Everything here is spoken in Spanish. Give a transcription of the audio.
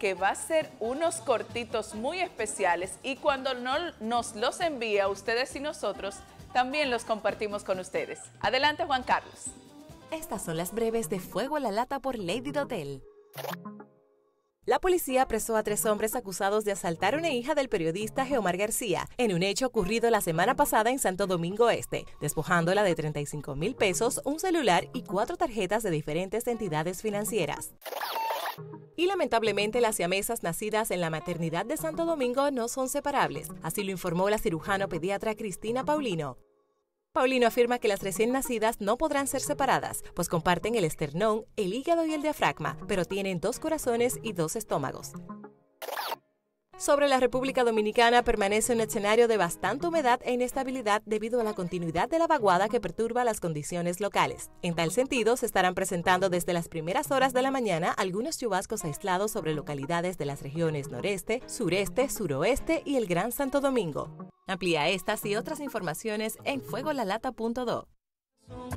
que va a ser unos cortitos muy especiales y cuando no, nos los envía ustedes y nosotros, también los compartimos con ustedes. Adelante Juan Carlos. Estas son las breves de Fuego a la Lata por Lady Dotel. La policía apresó a tres hombres acusados de asaltar a una hija del periodista Geomar García en un hecho ocurrido la semana pasada en Santo Domingo Este, despojándola de 35 mil pesos, un celular y cuatro tarjetas de diferentes entidades financieras. Y lamentablemente las siamesas nacidas en la maternidad de Santo Domingo no son separables, así lo informó la cirujano pediatra Cristina Paulino. Paulino afirma que las recién nacidas no podrán ser separadas, pues comparten el esternón, el hígado y el diafragma, pero tienen dos corazones y dos estómagos. Sobre la República Dominicana permanece un escenario de bastante humedad e inestabilidad debido a la continuidad de la vaguada que perturba las condiciones locales. En tal sentido, se estarán presentando desde las primeras horas de la mañana algunos chubascos aislados sobre localidades de las regiones noreste, sureste, suroeste y el Gran Santo Domingo. Amplía estas y otras informaciones en fuegolalata.do.